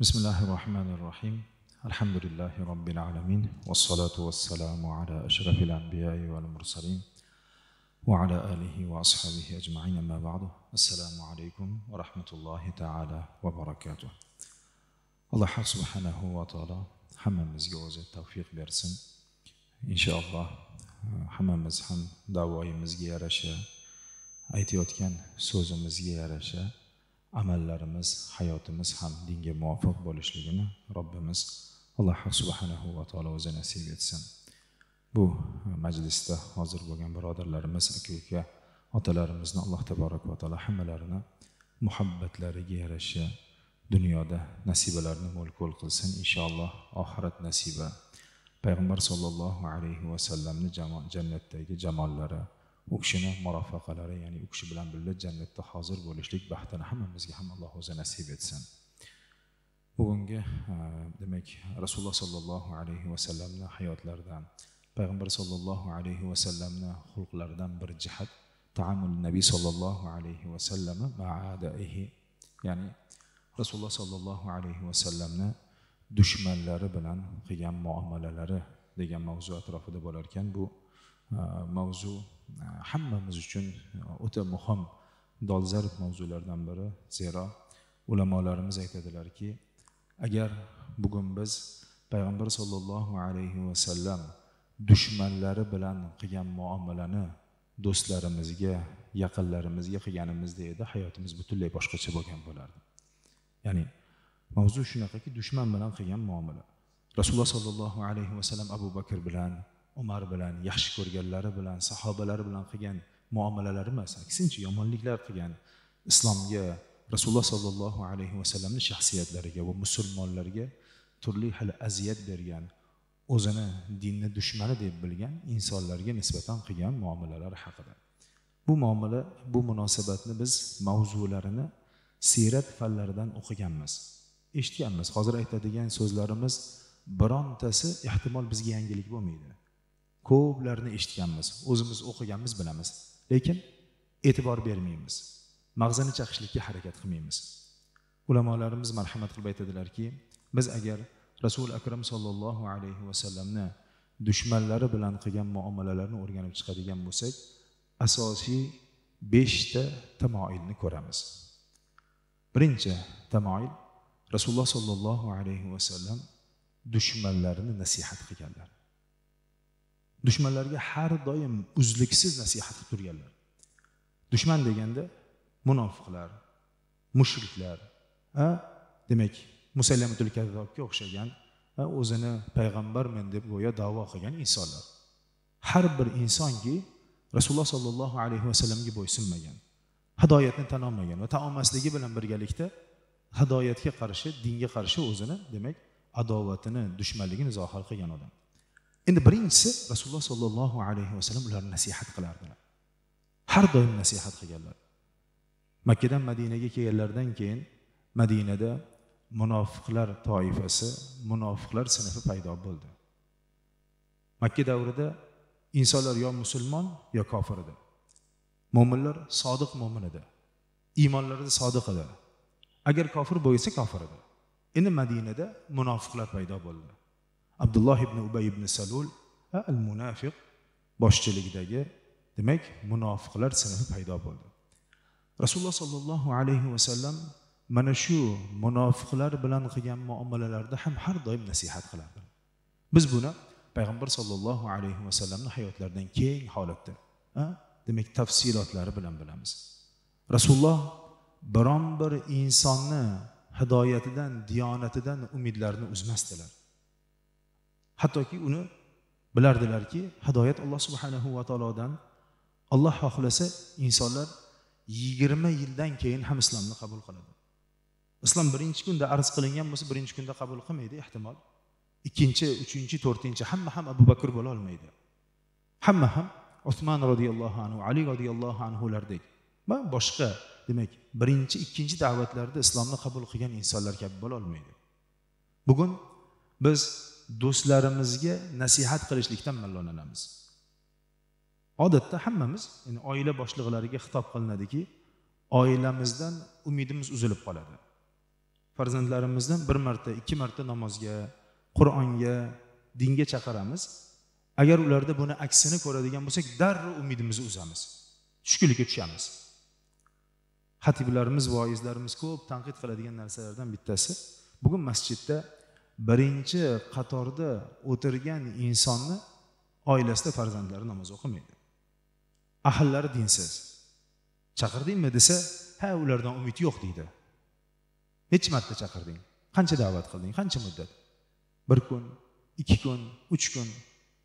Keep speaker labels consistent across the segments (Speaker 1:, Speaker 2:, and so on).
Speaker 1: بسم الله الرحمن الرحيم الحمد لله رب العالمين والصلاة والسلام على أشرف الأنبياء والمرسلين وعلى آله وأصحابه أجمعين أما بعد السلام عليكم ورحمة الله تعالى وبركاته alloh subhanahu va taolo hammamizga o'zi tavfiq bersin inshaalloh hammamiz ham da'voyimizga yarasha aytayotgan so'zimizga yarasha amallarimiz hayotimiz ham dinga muvofiq bo'lishligini robbimiz alloh subhanahu va taolo o'zi nasib etsin. Bu e, majlisda hozir bo'lgan birodarlarimiz aka uka otalarimizni alloh taborak va taolo hammalarini muhabbatlariga yarasha dunyoda nasibalarni mo'l ko'l qilsin. Inshaalloh oxirat nasiba. Payg'ambar sollallohu alayhi vasallamni jannatdagi jamollari u kishini murofaqalari ya'ni u kishi bilan birga jannatda hozir bo'lishlik baxtini hammamizga ham alloh o'zi nasib etsin. Bugungi e, demak rasululloh sollallohu alayhi vasallamni hayotlaridan payg'ambar sollallohu alayhi vasallamni xulqlaridan bir jihat taamul nabiy sollallohu alayhi vasallam maadaihi ya'ni rasululloh sollallohu alayhi vasallamni dushmanlari bilan qilgan muomalalari degan mavzu atrofida bo'lar ekan bu Э, mavzu э, hammamiz uchun э, o'ta muhim dolzarb mavzulardan biri. Zero. Ulamolarimiz aytadilarki agar bugun biz payg'ambar sollallohu alayhi vasallam dushmanlari bilan qilgan muomalani do'stlarimizga yaqinlarimizga qilganimizda edi hayotimiz butunlay boshqacha bo'lgan bo'lardi. Ya'ni mavzu shunaqaki dushman bilan qilgan muomala. Rasululloh sollallohu alayhi vasallam abu bakr bilan umar bilan yaxshi ko'rganlari bilan sahobalari bilan qilgan muomalalari emas aksincha yomonliklar qilgan islomga rasululloh sollallohu alayhi vasallamni shaxsiyatlariga va musulmonlarga turli xil aziyat bergan o'zini dinni dushmani deb bilgan insonlarga nisbatan qilgan muomalalari haqida. Bu muomala bu munosabatni biz mavzularini siyrat fanlaridan o'qiganmiz. Eshitganmiz. Hozir aytadigan so'zlarimiz birontasi ehtimol bizga yangilik bo'lmaydi. Ko'plarni eshitganmiz o'zimiz o'qiganmiz bilamiz. Lekin e'tibor bermaymiz mag'zini chaqishlikka harakat qilmaymiz. Ulamolarimiz marhamat qilib aytadilarki biz agar rasuli akram sollallohu alayhi vasallamni dushmanlari bilan qilgan muomalalarni o'rganib chiqadigan bo'lsak asosiy beshta tamoilni ko'ramiz. Birinchi tamoil rasululloh sollallohu alayhi vasallam dushmanlarini nasihat qilganlar. Dushmanlarga har doim uzluksiz nasihat qilib turganlar. Dushman deganda munofiqlar mushriklar demak musallamatul kazzobga o'xshagan o'zini payg'ambarman deb go'yo davo qilgan insonlar. Har bir insonki rasululloh sollallohu alayhi vasallamga bo'ysunmagan hidoyatni tan olmagan va tan olmasligi bilan birgalikda hidoyatga qarshi dinga qarshi o'zini demak adovatini dushmanligini zohir qilgan odam. Endi birinchisi rasululloh sollallohu alayhi vasallam ularni nasihat qilardilar. Har doim nasihat qilganlar. Makkadan madinaga kelganlaridan keyin madinada munofiqlar toifasi munofiqlar sinfi paydo bo'ldi. Makka davrida insonlar yo musulmon yo kofir edi. Mo'minlar sodiq mo'min edi. Iymonlarida sodiq edi. Agar kofir bo'lsa kofir edi. Endi madinada munofiqlar paydo bo'ldi. Abdulloh ibn ubay ibn salul al munafiq boshchiligidagi demak munofiqlar sinfi paydo bo'ldi. Rasululloh sollallohu alayhi vasallam mana shu munofiqlar bilan qilgan muomalalarda ham har doim nasihat qilardi. Biz buni payg'ambar sollallohu alayhi vasallamni hayotlaridan keng holatda demak tafsilotlari bilan bilamiz. Rasululloh biron bir insonni hidoyatidan diyonatidan umidlarini uzmasdilar. Hattoki uni bilardilarki hidoyat alloh subhanahu va taolodan alloh xohlasa insonlar yigirma yildan keyin ham islomni qabul qiladi. Islom birinchi kunda arz qilingan bo'lsa birinchi kunda qabul qilmaydi ehtimol. Ikkinchi uchinchi to'rtinchi hamma ham abu bakr bo'la olmaydi. Hamma ham usmon roziyallohu anhu ali roziyallohu anhulardek va boshqa demak birinchi ikkinchi da'vatlarda islomni qabul qilgan insonlar kabi bo'la olmaydi. Bugun biz do'stlarimizga nasihat qilishlikdan mallonlanamiz odatda hammamiz yani oila boshliqlariga xitob qilinadiki oilamizdan umidimiz uzilib qoladi. Farzandlarimizdan bir marta ikki marta namozga qur'onga dinga chaqiramiz. Agar ularda buni aksini ko'radigan bo'lsak darrov umidimizni uzamiz. Tushkunlikka tushamiz. Xatiblarimiz voizlarimiz ko'p tanqid qiladigan narsalardan bittasi bugun masjidda birinchi qatorda o'tirgan insonni oilasida farzandlari namoz o'qimaydi. Ahllari dinsiz. Chaqirdingmi desa ha ulardan umid yo'q deydi. Nechi marta chaqirding? Qancha da'vat qilding? Qancha muddat? Bir kun ikki kun uch kun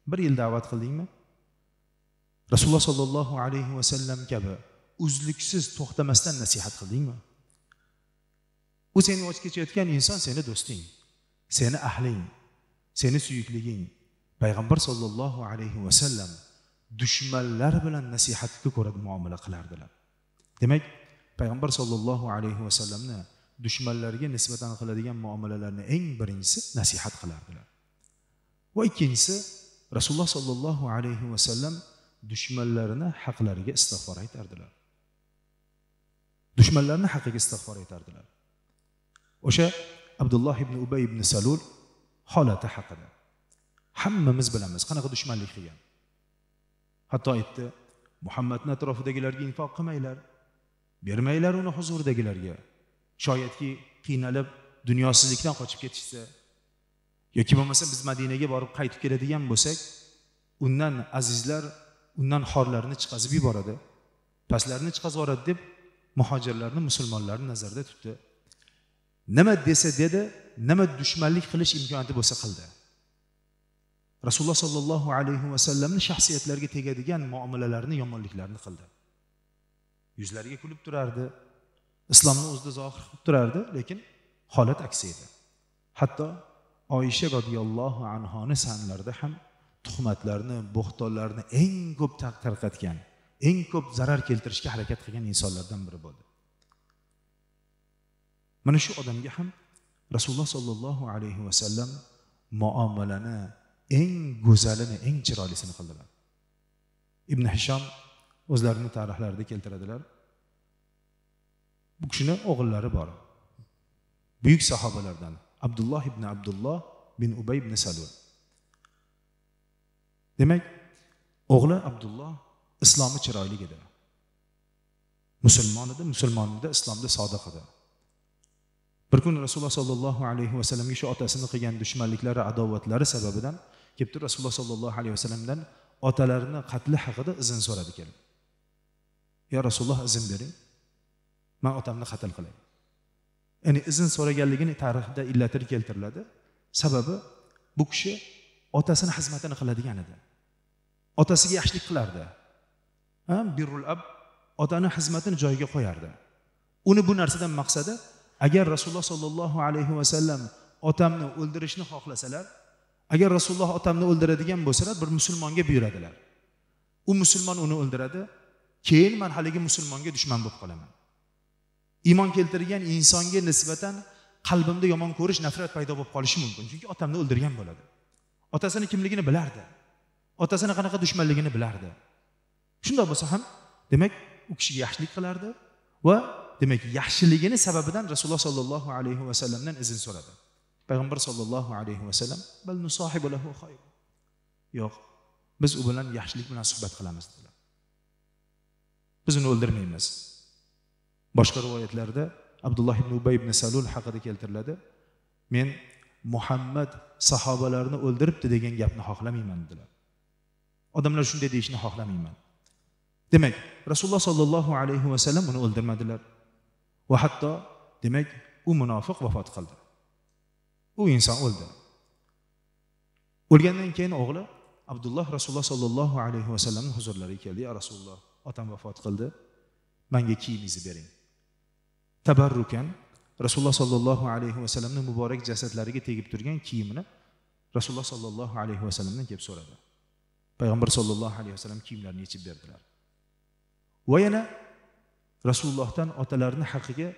Speaker 1: bir yil da'vat qildingmi? Rasululloh sollallohu alayhi vasallam kabi uzluksiz to'xtamasdan nasihat qildingmi? U seni voz kechayotgan inson seni do'sting. Seni ahling seni suyukliging. Payg'ambar sollallohu alayhi vasallam dushmanlar bilan nasihatga ko'ra muomala qilardilar. Demak payg'ambar sollallohu alayhi vasallamni dushmanlarga nisbatan qiladigan muomalalarni eng birinchisi nasihat qilardilar. Va ikkinchisi rasululloh sollallohu alayhi vasallam dushmanlarini haqlariga istig'for aytardilar. Dushmanlarni haqqiga istig'for aytardilar. O'sha abdulloh ibn ubay ibn salul holati haqida. Hammamiz bilamiz qanaqa dushmanlik qilgan. Hatto aytdi muhammadni atrofidagilarga infoq qilmanglar bermanglar uni huzuridagilarga. Shoyatki qiynalib dunyosizlikdan qochib ketishsa yoki bo'lmasa biz madinaga borib qaytib keladigan bo'lsak undan azizlar undan xorlarni chiqazib yuboradi. Pastlarni chiqazib yuboradi deb muhojirlarni musulmonlarni nazarda tutdi. Nima desa dedi nima dushmanlik qilish imkoniyati bo'lsa qildi. Rasululloh sollallohu alayhi vasallamni shaxsiyatlariga tegadigan muomalalarni yomonliklarni qildi. Yuzlariga kulib turardi islomni o'zida zohir qilib turardi lekin holat aksi edi. Hatto oyisha roziyallohu anhoni sanlarida ham tuhmatlarni bo'xtonlarni eng ko'p tarqatgan eng ko'p zarar keltirishga harakat qilgan insonlardan biri bo'ldi. Mana shu odamga ham rasululloh sollallohu alayhi vasallam muomalani eng go'zalini eng chiroylisini qildilar. Ibn hishom o'zlarini tarixlarida keltiradilar. Bu kishini o'g'illari bor. Buyuk sahobalardan abdulloh ibn abdulloh bin ubay ibn salul. Demak o'g'li abdulloh islomi chiroyli edi. Musulmon edi musulmon edi islomda sodiq edi. Bir kun rasululloh sollallohu alayhi vasallamga shu otasini qilgan dushmanliklari adovatlari sababidan kelib turib rasululloh sollallohu alayhi vasallamdan otalarini qatli haqida izn so'radi kelib yo rasululloh izn bering. Man otamni qatl qilay. Ya'ni izn so'raganligini tarixda illati keltiriladi. Sababi bu kishi otasini xizmatini qiladigan edi. Otasiga yaxshilik qilardi. Birrul ab otani xizmatini joyiga qo'yardi. Uni bu narsadan maqsadi agar rasululloh sollallohu alayhi vasallam otamni o'ldirishni xohlasalar agar rasululloh otamni o'ldiradigan bo'lsalar bir musulmonga buyuradilar. U musulmon uni o'ldiradi keyin man haligi musulmonga dushman bo'lib qolaman. Iymon keltirgan insonga nisbatan qalbimda yomon ko'rish nafrat paydo bo'lib qolishi mumkin chunki otamni o'ldirgan bo'ladi. Otasini kimligini bilardi otasini qanaqa dushmanligini bilardi. Shundoq bo'lsa ham demak u kishiga yaxshilik qilardi va demak yaxshiligini sababidan rasululloh sollallohu alayhi vasallamdan izn so'radi. Payg'ambar sollallohu alayhi vasallam yo'q biz u bilan yaxshilik bilan suhbat qilamiz dedilar. Biz uni o'ldirmaymiz. Boshqa rivoyatlarda abdulloh ibn ubay ibn salul haqida keltiriladi men muhammad sahobalarni o'ldiribdi degan gapni xohlamayman dedilar. Odamlar shunday deyishni xohlamayman. Demak rasululloh sollallohu alayhi vasallam uni o'ldirmadilar. Va hatto demak u munofiq vafot qildi. U inson o'ldi. O'lgandan keyin o'g'li abdulloh rasululloh sollallohu alayhi vasallamni huzurlariga keldi. Ya rasululloh otam vafot qildi. Manga kiyimingizni bering. Tabarrukan rasululloh sollallohu alayhi vasallamni muborak jasadlariga tegib turgan kiyimini rasululloh sollallohu alayhi vasallamdan kelib so'radi. Payg'ambar sollallohu alayhi vasallam kiyimlarini yechib berdilar. Va yana rasulullohdan otalarini haqqiga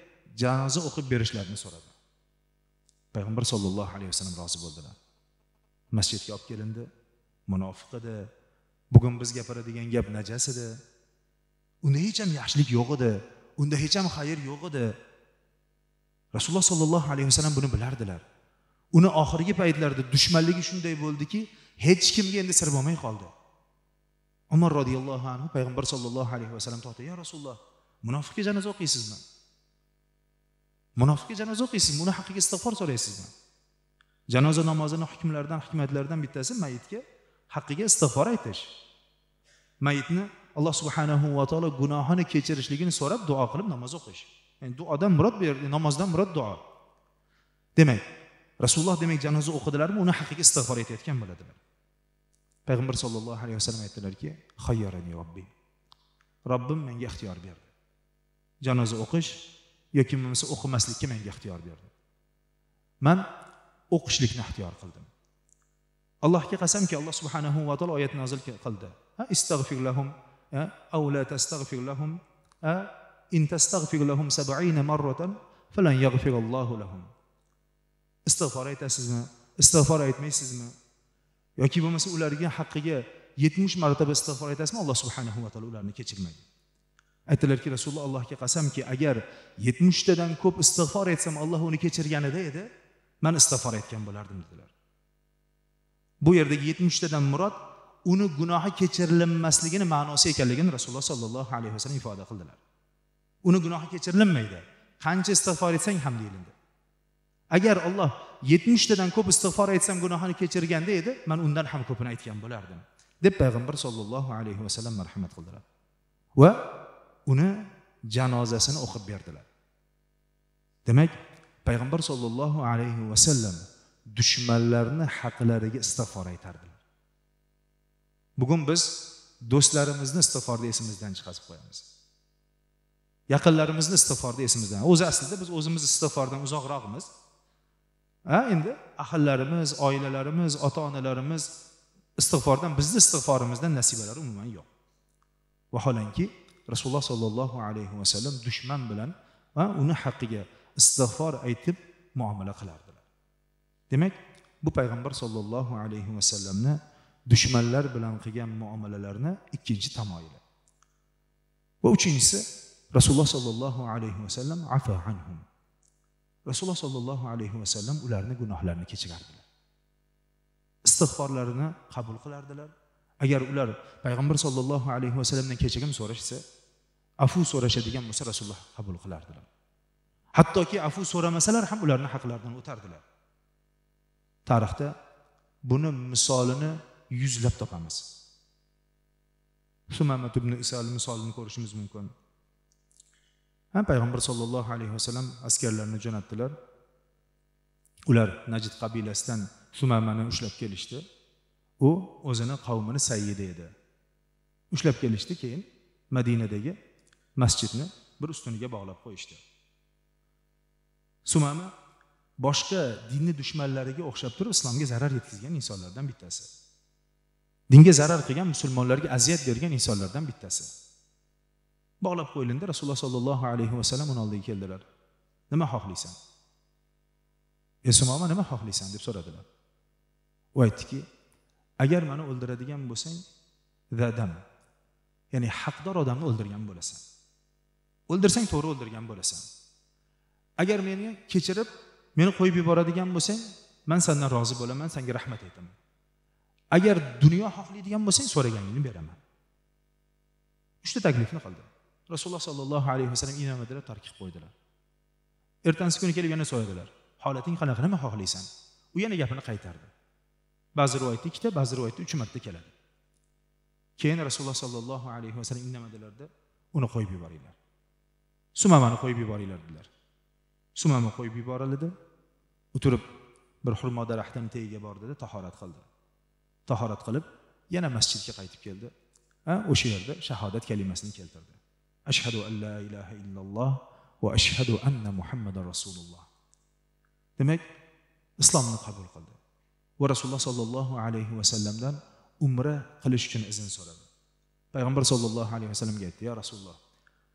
Speaker 1: janoza o'qib berishlarini so'radi. Payg'ambar sollallohu alayhi vasallam rozi bo'ldilar. Masjidga olib kelindi. Munofiq edi. Bugun biz gapiradigan gap najas edi. Unda hech ham yaxshilik yo'q edi. Unda hech ham xayr yo'q edi. Rasululloh sollallohu alayhi vasallam buni bilardilar. Uni oxirgi paytlarda dushmanligi shunday bo'ldiki hech kimga endi sir bo'lmay qoldi. Umar roziyallohu anhu payg'ambar sollallohu alayhi vasallam to'xta ya rasululloh munofiqga janoza o'qiysizmi? Munofiqga janoza o'qiysizmi? Uni haqqiga istig'for so'raysizmi? Janoza namozini hukmlaridan hikmatlaridan bittasi mayitga haqqiga istig'for aytish. Mayitni alloh subhanahu va taolo gunohini kechirishligini so'rab duo qilib namoz o'qish. Ya'ni duodan murod bu yerda namozdan murod duo. Demak rasululloh demak janoza o'qidilarmi? Uni haqqiga istig'for aytayotgan bo'ladilar. Payg'ambar sollallohu alayhi vasallam aytdilarki robbi robbim menga ixtiyor berdi. janoza o'qish yoki bo'lmasa o'qimaslikka menga ixtiyor berdi man o'qishlikni ixtiyor qildim allohga qasamki alloh subhanahu va taolo oyat nozil qildi istag'fir lahum أو لا تستغفر لهم إن تستغفر لهم سبعين مرة فلن يغفر الله لهم istig'for aytasizmi istig'for aytmaysizmi yoki bo'lmasa ularga haqqiga yetmish marotaba istig'for aytasizmi alloh subhanahu va taolo ularni kechirmaydi Aytdilarki rasululloh allohga qasamki agar yetmishtadan ko'p istig'for aytsam alloh uni kechirganida edi man istig'for aytgan bo'lardim dedilar. Bu yerdagi yetmishtadan murod uni gunohi kechirilmasligini ma'nosi ekanligini rasululloh sollallohu alayhi vasallam ifoda qildilar. Uni gunohi kechirilmaydi. Qancha istig'for etsang ham deyilindi agar olloh yetmishtadan ko'p istig'for aytsam gunohini kechirganda edi man undan ham ko'pini aytgan bo'lardim deb payg'ambar sollallohu alayhi vasallam marhamat qildilar. Va uni janozasini o'qib berdilar. Demak payg'ambar sollallohu alayhi vasallam dushmanlarni haqlariga istig'for aytardilar. Bugun biz do'stlarimizni istig'forni esimizdan chiqazib qo'yamiz. Yaqinlarimizni istig'forni esimizdan. O'zi aslida biz o'zimiz istig'fordan uzoqroqmiz. Ha endi ahillarimiz oilalarimiz ota onalarimiz istig'fordan bizni istig'forimizdan nasibalari umuman yo'q. Vaholanki rasululloh sollallohu alayhi vasallam dushman bilan va uni haqqiga istig'for aytib muomala qilardilar. Demak bu payg'ambar sollallohu alayhi vasallamni dushmanlar bilan qilgan muomalalarni ikkinchi tamoyili. Va uchinchisi rasululloh sollallohu alayhi vasallam afa anhum. Rasululloh sollallohu alayhi vasallam ularni gunohlarini kechirardilar. Istig'forlarini qabul qilardilar. Agar ular payg'ambar sollallohu alayhi vasallamdan kechirim so'rashsa afu so'rashadigan bo'lsa rasululloh qabul qilardilar. Hattoki afu so'ramasalar ham ularni haqlaridan o'tardilar. Tarixda buni misolini yuzlab topamiz. Sumamat ibn isal misolini ko'rishimiz mumkin. Ha payg'ambar sollallohu alayhi vasallam askarlarni jo'natdilar. Ular najid qabilasidan sumamani ushlab kelishdi. U o'zini qavmini sayidi edi. Ushlab kelishdi keyin madinadagi masjidni bir ustuniga bog'lab qo'yishdi. Sumama boshqa dinni dushmanlariga o'xshab turib islomga zarar yetkazgan insonlardan bittasi. Dinga zarar qilgan musulmonlarga aziyat bergan insonlardan bittasi. Bog'lab qo'yilindi rasululloh sollallohu alayhi vasallam uni oldiga keldilar. Nima xohlaysan? E sumoma nima xohlaysan? deb so'radilar. U aytdiki agar mani o'ldiradigan bo'lsang dadam ya'ni haqdor odamni o'ldirgan bo'lasan. O'ldirsang to'g'ri o'ldirgan bo'lasan. Agar meni kechirib meni qo'yib yuboradigan bo'lsang man sandan rozi bo'laman senga rahmat aytaman. Agar dunyo xohlaydigan bo'lsang so'raganingni beraman. Uchta taklifni qildi rasululloh sollallohu alayhi vasallam inomadilar tarkib qo'ydilar. Ertasi kuni kelib yana so'radilar holating qanaqa nima xohlaysan? U yana gapini qaytardi. Ba'zi rivoyatda ikkita ba'zi rivoyatda uch marta keladi. Keyin rasululloh sollallohu alayhi vasallam indamadilarda uni qo'yib yuboringlar. Sumamani qo'yib yuboringlar dedilar. Sumama qo'yib yuborildi. U turib bir xurmo daraxtini tagiga bordida tahorat qildi. Tahorat qilib yana masjidga qaytib keldi. O'sha yerda shahodat kalimasini keltirdi. Ashhadu an la ilaha illalloh va ashhadu anna muhammadan rasululloh. Demak islomni qabul qildi va rasululloh sollallohu alayhi vasallamdan umra qilish uchun izn so'radi. Payg'ambar sollallohu alayhi vasallamga aytdi ya rasululloh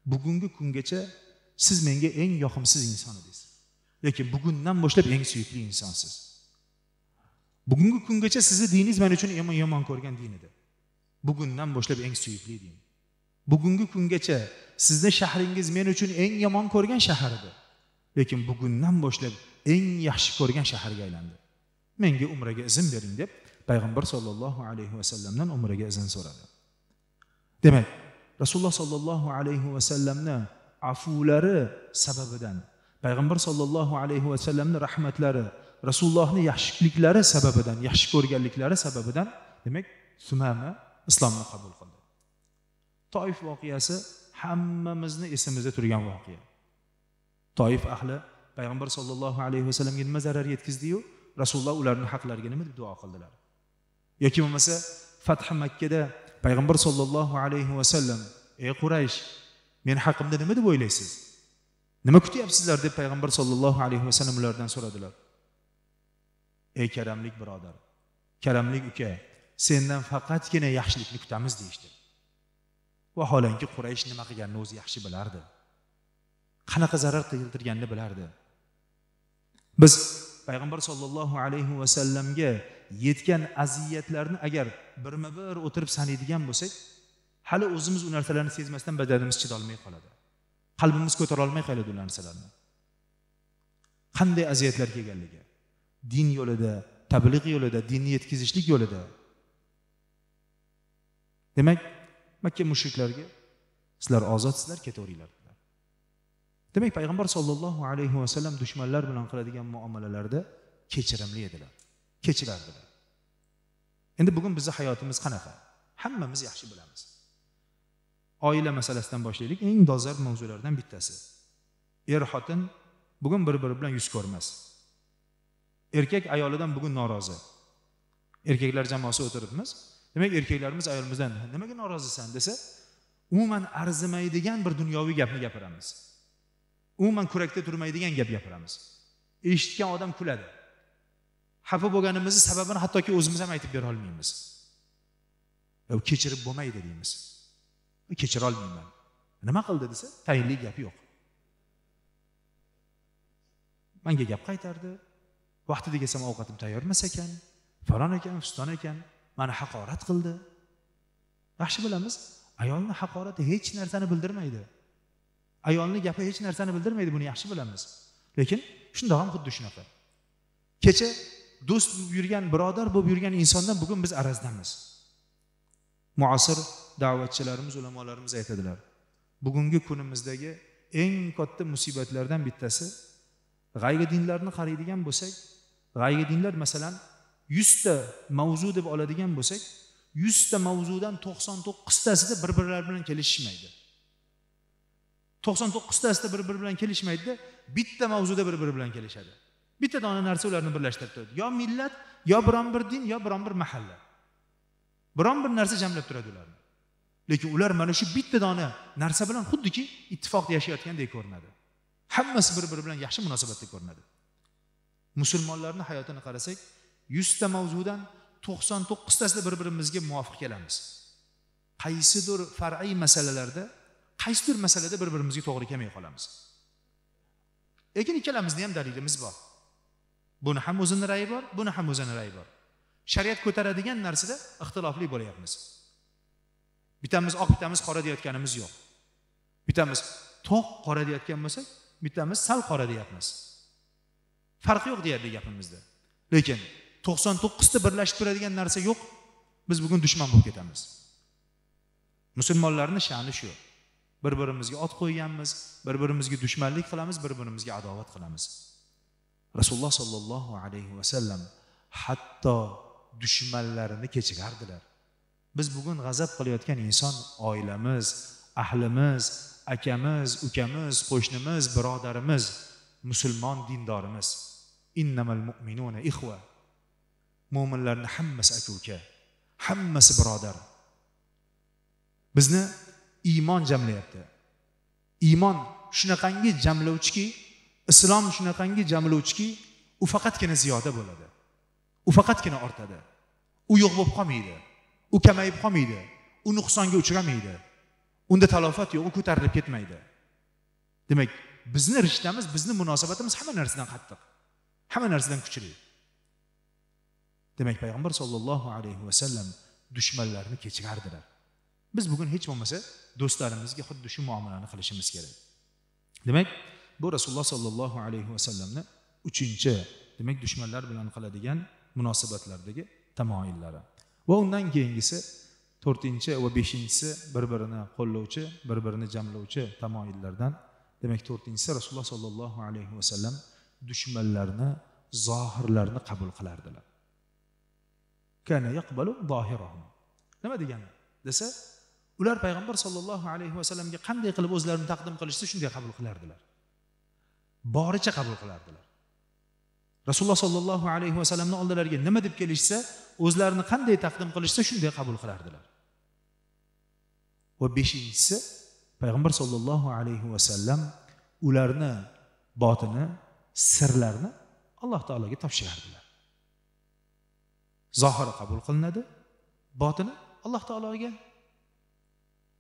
Speaker 1: bugungi kungacha siz menga eng yoqimsiz inson edingiz. Lekin bugundan boshlab eng suyukli insonsiz. Bugungi kungacha sizni diningiz men uchun yomon yomon ko'rgan din edi. Bugundan boshlab eng suyukli din. Bugungi kungacha sizni shahringiz men uchun eng yomon ko'rgan shahar edi. Lekin bugundan boshlab eng yaxshi ko'rgan shaharga aylandi. Menga umraga izn bering deb payg'ambar sollallohu alayhi vasallamdan umraga izn so'radi. Demak rasululloh sollallohu alayhi vasallamni afulari sababidan payg'ambar sollallohu alayhi vasallamni rahmatlari rasulullohni yaxshiliklari sababidan yaxshi ko'rganliklari sababidan demak sumama islomni qabul qildi. Toif voqeasi hammamizni esimizda turgan voqea. Toif ahli payg'ambar sollallohu alayhi vasallamga nima zarar yetkazdiyu rasululloh ularni haqlariga nima deb duo qildilar? Yoki bo'lmasa fathi makkada payg'ambar sollallohu alayhi vasallam ey quraysh meni haqimda nima deb o'ylaysiz? Nima kutyapsizlar? deb payg'ambar sollallohu alayhi vasallam ulardan so'radilar. Ey karamlik birodar karamlik uka sendan faqatgina yaxshilikni kutamiz deyishdi. Vaholanki quraysh nima qilganini o'zi yaxshi bilardi. Qanaqa zarar keltirganini bilardi. Biz payg'ambar sollallohu alayhi vasallamga yetgan aziyatlarni agar birma bir o'tirib sanaydigan bo'lsak hali o'zimiz u narsalarni sezmasdan badanimiz chidolmay qoladi. Qalbimiz ko'tara olmay qoladi u narsalarni. Qanday aziyatlar kelganligi din yo'lida tabliq yo'lida dinni yetkazishlik yo'lida. Demak makka mushriklarga sizlar ozodsizlar ketaveringlar. Demak payg'ambar sollallohu alayhi vasallam dushmanlar bilan qiladigan muomalalarda kechirimli edilar. Kechirardilar endi bugun bizni hayotimiz qanaqa? Hammamiz yaxshi bilamiz. Oila masalasidan boshlaylik eng dolzarb mavzulardan bittasi. Er xotin bugun bir biri bilan yuz ko'rmas. Erkak ayolidan bugun norozi. Erkaklar jamoasi o'tiribmiz demak erkaklarimiz ayolimizdan nimaga norozisan? desa umuman arzimaydigan bir dunyoviy gapni gapiramiz. Umuman kurakda turmaydigan gap gapiramiz. Eshitgan odam kuladi. Xafa bo'lganimizni sababini hattoki o'zimiz ham aytib bera olmaymiz. Kechirib bo'lmaydi deymiz. Kechira olmayman. Nima qildi desa tayinli gap yo'q. Manga gap qaytardi. Vaqtida kelsam ovqatim tayyor emas ekan falon ekan fiston ekan mani haqorat qildi. Yaxshi bilamiz ayolni haqorati hech narsani bildirmaydi. Ayolni gapi hech narsani bildirmaydi buni yaxshi bilamiz. Lekin shundoq ham xuddi shunaqa. Kecha do'st bo'lib yurgan birodar bo'lib yurgan insondan bugun biz arazdamiz. Muasir da'vatchilarimiz ulamolarimiz aytadilar bugungi kunimizdagi eng katta musibatlardan bittasi g'ayri dinlarni qaraydigan bo'lsak g'ayri dinlar masalan yuzta mavzu deb oladigan bo'lsak yuzta mavzudan to'qson to'qqiztasida bir birlari bilan kelishishmaydi. To'qson to'qqiztasida bir biri bilan kelishmaydida bitta mavzuda bir biri bilan kelishadi. Bitta dona narsa ularni birlashtirib turadi. Yo millat yo biron bir din yo biron bir mahalla. Biron bir narsa jamlab turadi ularni. Lekin ular mana shu bitta dona narsa bilan xuddiki ittifoqda yashayotgandek ko'rinadi. Hammasi bir biri bilan yaxshi munosabatda ko'rinadi. Musulmonlarni hayotini qarasak yuzta mavzudan to'qson to'qqiztasida bir birimizga muvofiq kelamiz. Qaysidir far'iy masalalarda qaysidir masalada bir birimizga to'g'ri kelmay qolamiz. Lekin ikkalamizni ham dalilimiz bor. Buni ham o'zini rayi bor buni ham o'zini rayi bor. Shariat ko'taradigan narsada ixtilofli bo'lyapmiz. Bittamiz oq bittamiz qora deyotganimiz yo'q. Bittamiz to'q qora deyotgan bo'lsak bittamiz sal qora deyapmiz. Farq yo'q deyarli gapimizda. Lekin to'qson to'qqizta birlashib turadigan narsa yo'q biz bugun dushman bo'lib ketamiz. Musulmonlarni sha'ni shu. Bir birimizga ot qo'yganmiz bir birimizga dushmanlik qilamiz bir birimizga adovat qilamiz. Rasululloh sollallohu alayhi vasallam hatto dushmanlarini kechirardilar biz bugun g'azab qilayotgan inson oilamiz ahlimiz akamiz ukamiz qo'shnimiz birodarimiz musulmon dindorimiz. Innamal mu'minuna ixva mo'minlarni hammasi aka uka hammasi birodar. Bizni iymon jamlayapti. Iymon shunaqangi jamlovchiki islom shunaqangi jamlovchiki u faqatgina ziyoda bo'ladi. U faqatgina ortadi. U yo'q bo'lib qolmaydi. U kamayib qolmaydi. U nuqsonga uchramaydi. Unda talofat yo'q u ko'tarilib ketmaydi. Demak bizni rishtamiz bizni munosabatimiz hamma narsadan qattiq. Hamma narsadan kuchli. Demak payg'ambar sollallohu alayhi vasallam dushmanlarni kechirardilar. Biz bugun hech bo'lmasa do'stlarimizga xuddi shu muomalani qilishimiz kerak. Demak bu rasululloh sollallohu alayhi vasallamni uchinchi demak dushmanlar bilan qiladigan munosabatlardagi tamoyillari. Va undan keyingisi to'rtinchi va beshinchisi bir birini qo'llovchi bir birini jamlovchi tamoyillardan demak to'rtinchisi rasululloh sollallohu alayhi vasallam dushmanlarni zohirlarini qabul qilardilar. Nima degani? Desa ular payg'ambar sollallohu alayhi vasallamga qanday qilib o'zlarini taqdim qilishsa shunday qabul qilardilar. Boricha qabul qilardilar. Rasululloh sollallohu alayhi vasallamni oldilariga nima deb kelishsa o'zlarini qanday taqdim qilishsa shunday qabul qilardilar. Va beshinchisi payg'ambar sollallohu alayhi vasallam ularni botini sirlarini alloh taologa topshirardilar zohiri qabul qilinadi botini alloh taologa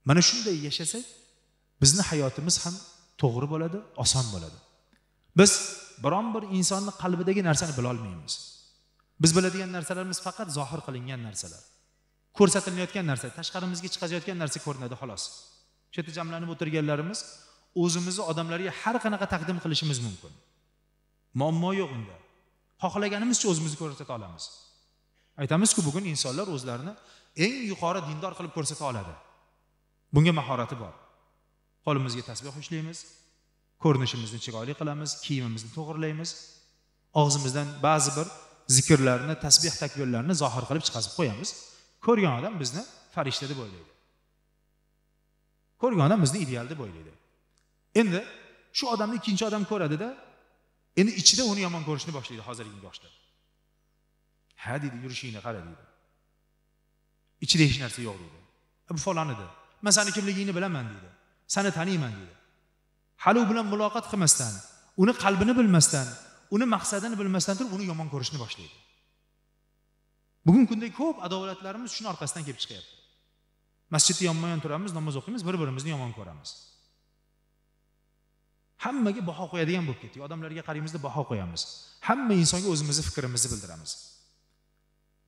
Speaker 1: mana shunday yashasak bizni hayotimiz ham to'g'ri bo'ladi oson bo'ladi. Biz biron bir insonni qalbidagi narsani bilolmaymiz biz biladigan narsalarimiz faqat zohir qilingan narsalar. Ko'rsatilayotgan narsa tashqarimizga chiqazayotgan narsa ko'rinadi xolos. Shu yerda jamlanib o'tirganlarimiz o'zimizni odamlarga har qanaqa taqdim qilishimiz mumkin. Muammo yo'q unda. Xohlaganimizcha o'zimizni ko'rsata olamiz. Aytamizku bugun insonlar o'zlarini eng yuqori dindor qilib ko'rsata oladi. Bunga mahorati bor. Qo'limizga tasbeh ushlaymiz ko'rinishimizni chiroyli qilamiz kiyimimizni to'g'irlaymiz. Og'zimizdan ba'zi bir zikrlarni tasbeh takbirlarni zohir qilib chiqazib qo'yamiz. Ko'rgan odam bizni farishta deb o'ylaydi. Ko'rgan odam bizni ideal deb o'ylaydi. Endi shu odamni ikkinchi odam ko'radida endi ichida uni yomon ko'rishni boshlaydi hozirgi yoshda ha deydi yurishingni qara deydi. Ichida hech narsa yo'q deydi. E, bu falon edi man sani kimligingni bilaman deydi. Sani taniyman deydi. Hali u bilan muloqot qilmasdan uni qalbini bilmasdan uni maqsadini bilmasdan turib uni yomon ko'rishni boshlaydi. Bugungi kunda ko'p adovatlarimiz shuni orqasidan kelib chiqyapti. Masjidda yonma yon turamiz namoz o'qiymiz bir birimizni yomon ko'ramiz. Hammaga baho qo'yadigan bo'lib ketdik. Odamlarga qaraymizda baho qo'yamiz. Hamma insonga o'zimizni fikrimizni bildiramiz.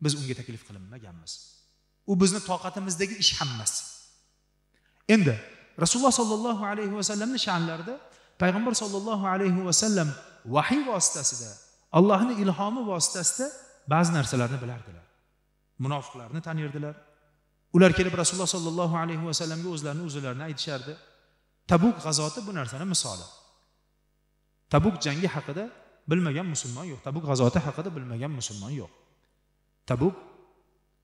Speaker 1: Biz unga taklif qilinmaganmiz. U bizni toqatimizdagi ish ham emas endi rasululloh sollallohu alayhi vasallamni sha'nlarida payg'ambar sollallohu alayhi vasallam vahiy vositasida allohni ilhomi vositasida ba'zi narsalarni bilardilar. Munofiqlarni tanirdilar. Ular kelib rasululloh sollallohu alayhi vasallamga o'zlarini uzrlarini aytishardi. Tabuk g'azoti bu narsani misoli. Tabuk jangi haqida bilmagan musulmon yo'q. Tabuk g'azoti haqida bilmagan musulmon yo'q. Tabuk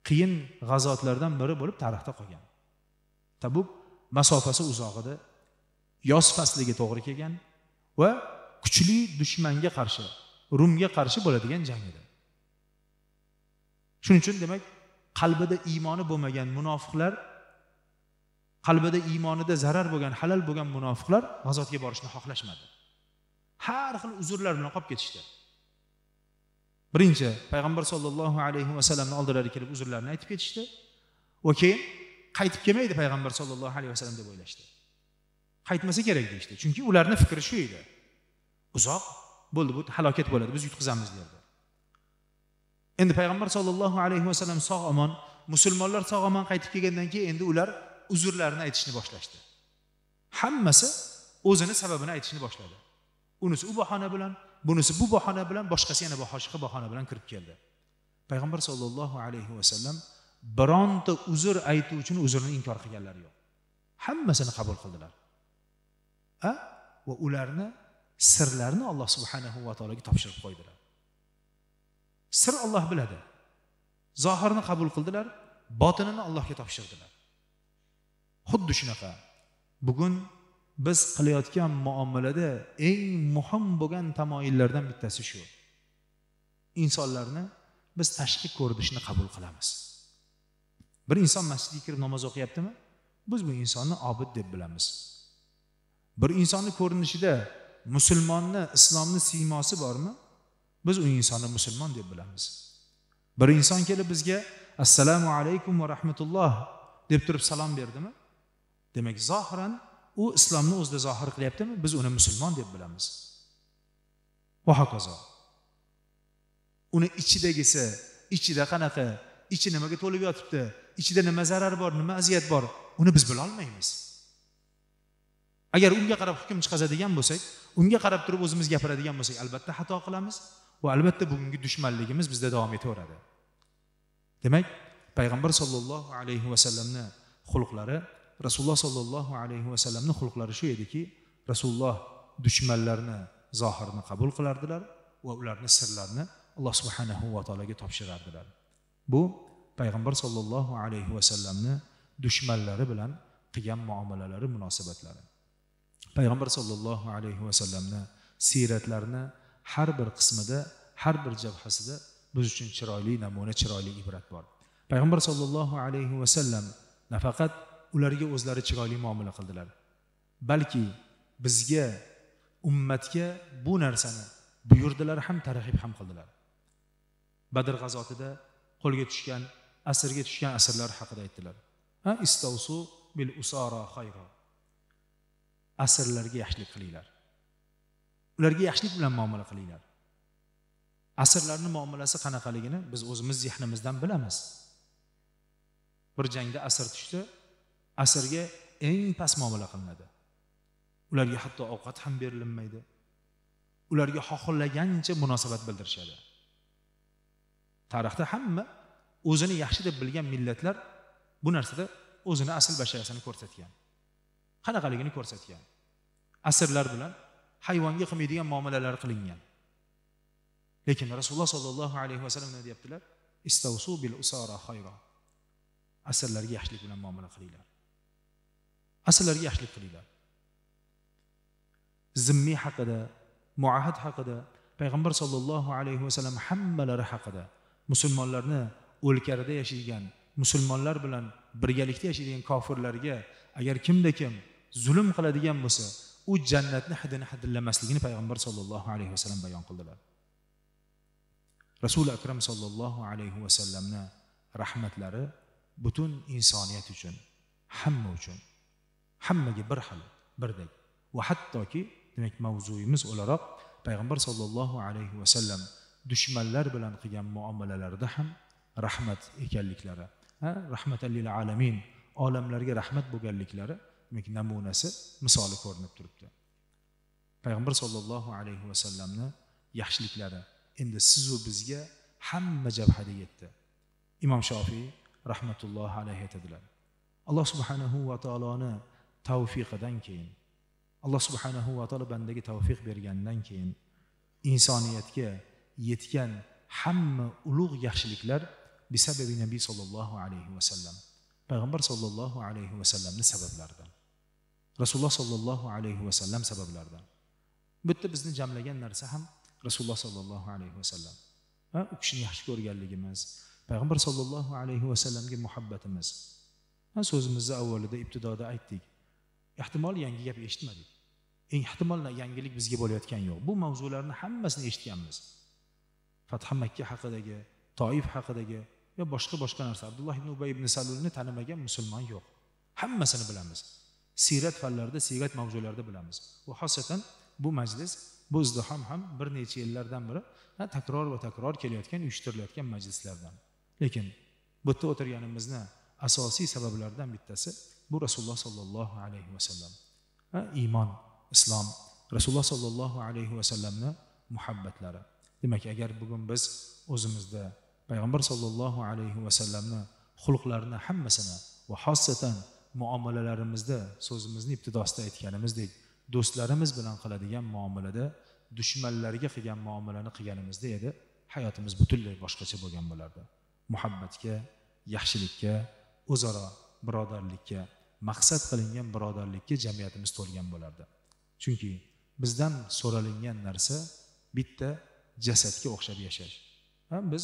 Speaker 1: qiyin g'azotlardan biri bo'lib tarixda qolgan. Tabuk masofasi uzoq edi yoz fasliga to'g'ri kelgan va kuchli dushmanga qarshi rumga qarshi bo'ladigan jang edi. Shuning uchun demak qalbida iymoni bo'lmagan munofiqlar qalbida iymonida zarar bo'lgan halal bo'lgan munofiqlar g'azotga borishni xohlashmadi. Har xil uzrlar bilan qolib ketishdi. Birinchi payg'ambar sollallohu alayhi vasallamni oldilariga kelib uzrlarini aytib ketishdi. Va keyin qaytib kelmaydi payg'ambar sollallohu alayhi vasallam deb o'ylashdi. Qaytmasa kerak deyishdi. Chunki ularni fikri shu edi. Uzoq bo'ldi bu halokat bo'ladi biz yutqizamiz derdi. Endi payg'ambar sollallohu alayhi vasallam sog' omon musulmonlar sog' omon qaytib kelgandan keyin endi ular uzrlarini aytishni boshlashdi. Hammasi o'zini sababini aytishni boshladi. Unisi u bahona bilan bunisi bu bahona bilan boshqasi yana boshqa bahona bilan kirib keldi. Payg'ambar sollallohu alayhi vasallam bironta uzr aytuvchini uzrini inkor qilganlari yo'q. Hammasini qabul qildilar. A? Va ularni sirlarini alloh subhanahu va taologa topshirib qo'ydilar. Sir olloh biladi. Zohirni qabul qildilar botinini allohga topshirdilar. Xuddi shunaqa. Bugun biz qilayotgan muomalada eng muhim bo'lgan tamoyillardan bittasi shu. Insonlarni biz tashqi ko'rinishni qabul qilamiz. Bir inson masjidga kirib namoz o'qiyaptimi? Biz bu insonni obid deb bilamiz. Bir insonni ko'rinishida musulmonni islomni siymosi bormi? Biz u insonni musulmon deb bilamiz. Bir inson kelib bizga assalomu alaykum va rahmatulloh deb turib salom berdimi? Demak zohiran u islomni o'zida zohir qilyaptimi? Biz uni musulmon deb bilamiz. Va hokazo. Uni ichidagisi ichida qanaqa ichi nimaga to'lib yotibdi? Ichida nima zarar bor nima aziyat bor uni biz bilolmaymiz. Agar unga qarab hukm chiqazadigan bo'lsak
Speaker 2: unga qarab turib o'zimiz gapiradigan bo'lsak albatta xato qilamiz va albatta bugungi dushmanligimiz bizda davom etaveradi. Demak payg'ambar sollallohu alayhi vasallamni xulqlari rasululloh sollallohu alayhi vasallamni xulqlari shu ediki rasululloh dushmanlarni zohirini qabul qilardilar va ularni sirlarini alloh subhanahu va taologa topshirardilar. Bu payg'ambar sollallohu alayhi vasallamni dushmanlari bilan qilgan muomalalari munosabatlari. Payg'ambar sollallohu alayhi vasallamni siyratlarini har bir qismida har bir jabhasida biz uchun chiroyli namuna chiroyli ibrat bor. Payg'ambar sollallohu alayhi vasallam nafaqat ularga o'zlari chiroyli muomala qildilar balki bizga ummatga bu narsani buyurdilar ham targ'ib ham qildilar. Badr g'azotida qo'lga tushgan asrga tushgan asrlar haqida aytdilar. Ha istavsu bil usara xayro asrlarga yaxshilik qilinglar. Ularga yaxshilik bilan muomala qilinglar. Asrlarni muomalasi qanaqaligini biz o'zimiz zehnimizdan bilamiz. Bir jangda asr tushdi asrga eng past muomala qilinadi. Ularga hatto ovqat ham berilinmaydi. Ularga xohlagancha munosabat bildirishadi. Tarixda hamma o'zini yaxshi deb bilgan millatlar bu narsada o'zini asl basharasini ko'rsatgan qanaqaligini ko'rsatgan. Asrlar bilan hayvonga qilmaydigan muomalalar qilingan. Lekin rasululloh sollallohu alayhi vasallam nima deyaptilar? Istavsu bil usara xayro asrlarga yaxshilik bilan muomala qilinglar. Asrlarga yaxshilik qilinglar. Zimmiy haqida muahad haqida payg'ambar sollallohu alayhi vasallam hammalari haqida musulmonlarni o'lkarida yashaydigan musulmonlar bilan birgalikda yashaydigan kofirlarga agar kimda kim zulm qiladigan bo'lsa u jannatni hidini hadillamasligini payg'ambar sollallohu alayhi vasallam bayon qildilar. Rasuli akram sollallohu alayhi vasallamni rahmatlari butun insoniyat uchun hamma uchun hammaga bir xil birdek va hattoki demak mavzuyimiz o'laroq payg'ambar sollallohu alayhi vasallam dushmanlar bilan qilgan muomalalarida ham rahmat ekanliklari rahmatan lil alamin olamlarga rahmat bo'lganliklari demak namunasi misoli ko'rinib turibdi. Payg'ambar sollallohu alayhi vasallamni yaxshiliklari endi sizu bizga hamma jabhada yetdi. Imom shofiy rahmatullohi alayhi aytadilar alloh subhanahu va taoloni tavfiqidan keyin alloh subhanahu va taolo bandaga tavfiq bergandan keyin insoniyatga yetgan hamma ulug' yaxshiliklar bisababi nabiy sollallohu alayhi vasallam payg'ambar sollallohu alayhi vasallamni sabablaridan. Rasululloh sollallohu alayhi vasallam sabablaridan. Bu yerda bizni jamlagan narsa ham rasululloh sollallohu alayhi vasallam u kishini yaxshi ko'rganligimiz payg'ambar sollallohu alayhi vasallamga muhabbatimiz. So'zimizni avvalida ibtidoda aytdik. Ehtimol yangi gap eshitmadik. Eng ehtimol yangilik bizga bo'layotgan yo'q. Bu mavzularni hammasini eshitganmiz. Fath makka haqidagi toif haqidagi yo boshqa boshqa narsa. Abdulloh ibn ubay ibn salulni tanimagan musulmon yo'q. Hammasini bilamiz. Siyrat fanlarida siyrat mavzularida bilamiz. Va xosatan bu majlis bu izdihom ham bir necha yillardan beri takror va takror kelayotgan uyushtirilayotgan majlislardan. Lekin bu yerda o'tirganimizni asosiy sabablaridan bittasi bu rasululloh sollallohu alayhi vasallam iymon islom rasululloh sollallohu alayhi vasallamni muhabbatlari. Demak agar bugun biz o'zimizda payg'ambar sollallohu alayhi vasallamni xulqlarini hammasini va xossatan muomalalarimizda so'zimizni ibtidosida aytganimizdek do'stlarimiz bilan qiladigan muomalada dushmanlarga qilgan muomalani qilganimizda edi. Hayotimiz butunlay boshqacha bo'lgan bo'lardi. Muhabbatga yaxshilikka o'zaro birodarlikka maqsad qilingan birodarlikka jamiyatimiz to'lgan bo'lardi. Chunki bizdan so'ralingan narsa bitta jasadga o'xshab yashash. Biz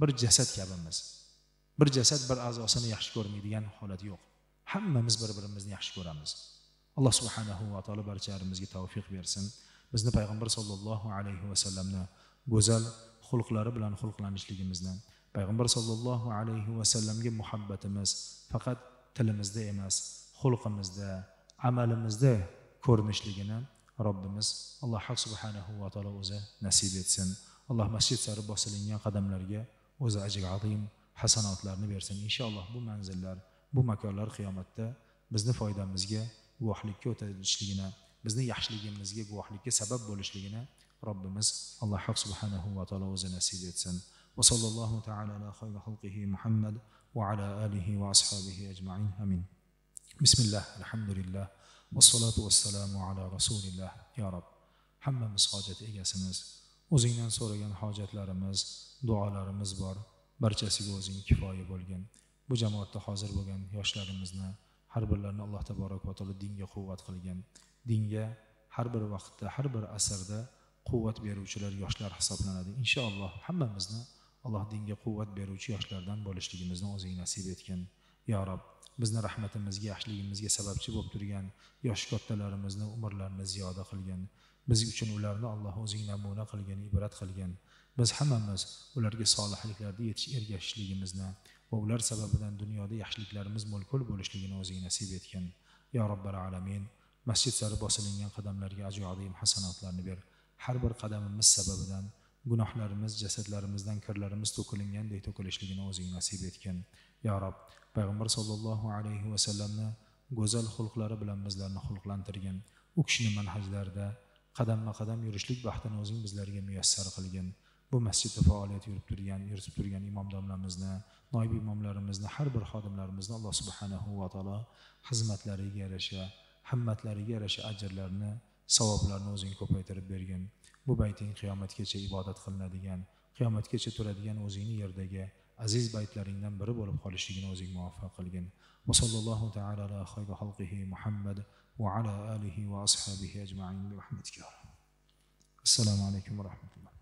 Speaker 2: bir jasad kabimiz. Bir jasad bir a'zosini yaxshi ko'rmaydigan holat yo'q. Hammamiz bir birimizni yaxshi ko'ramiz. Alloh subhanahu va taolo barchalarimizga tavfiq bersin. Bizni payg'ambar sollallohu alayhi vasallamni go'zal xulqlari bilan xulqlanishligimizni payg'ambar sollallohu alayhi vasallamga muhabbatimiz faqat tilimizda emas xulqimizda amalimizda ko'rinishligini robbimiz alloh subhanahu va taolo o'zi nasib etsin. Alloh masjid sari bosilingan qadamlarga o'zi ajr azim hasanotlarni bersin. Inshaalloh bu manzillar bu makonlar qiyomatda bizni foydamizga guvohlikka o'tishligini bizni yaxshiligimizga guvohlikka sabab bo'lishligini robbimiz alloh haq subhanahu va taolo o'zi nasib etsin. Va sallallohu taala ala xayri xalqihi muhammad va ala alihi va ashabihi ajmain. Amin. Bismillah alhamdulillah vassalotu vassalamu ala rasulillah. Yo rob hammamiz hojat egasimiz o'zingdan so'ragan hojatlarimiz duolarimiz bor. Barchasiga o'zing kifoya bo'lgin. Bu jamoatda hozir bo'lgan yoshlarimizni har birlarini alloh taborak va taolo dinga quvvat qilgin. Dinga har bir vaqtda har bir asrda quvvat beruvchilar yoshlar hisoblanadi. Inshaalloh hammamizni alloh dinga quvvat beruvchi yoshlardan bo'lishligimizni o'zing nasib etgin. Yo rob bizni rahmatimizga yaxshiligimizga sababchi bo'lib turgan yosh kattalarimizni umrlarini ziyoda qilgin. Biz uchun ularni alloh o'zing namuna qilgin ibrat qilgin biz hammamiz ularga solihliklarda yetish ergashishligimizni va ular sababidan dunyoda yaxshiliklarimiz mo'l bo'lishligini o'zing nasib etgin yo robbil alamin masjid sari bosilingan qadamlarga ajoyib hasanotlarni ber. Har bir qadamimiz sababidan gunohlarimiz jasadlarimizdan kirlarimiz to'kilingandek to'kilishligini o'zing nasib etgin yo rob payg'ambar sollallohu alayhi vasallamni go'zal xulqlari bilan bizlarni xulqlantirgin. U kishini manhajlarida qadamma qadam yurishlik baxtini o'zing bizlarga muyassar qilgin. Bu masjidda faoliyat yurib turgan yuritib turgan imom domlamizni noib imomlarimizni har bir xodimlarimizni alloh subhanahu va taolo xizmatlariga yarasha himmatlariga yarasha ajrlarni savoblarni o'zing ko'paytirib bergin. Bu bayting qiyomatgacha ibodat qilinadigan qiyomatgacha turadigan o'zingni yerdagi aziz baytlaringdan biri bo'lib qolishligini o'zing muvaffaq qilgin. Va sallallohu taala ala xayri xalqihi muhammad va ala alihi va ashabihi ajmain bi rahmatika assalomu alaykum va rahmatulloh